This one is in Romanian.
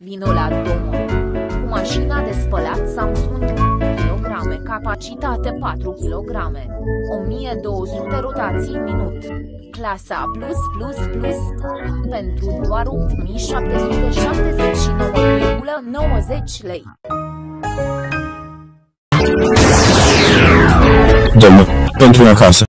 Vino la domnul. Cu mașina de spălat Samsung, kilograme capacitate 4 kg, 1200 rotații minut. Clasa plus plus plus. Pentru doar 8779,90 lei. Domnul, pentru acasă.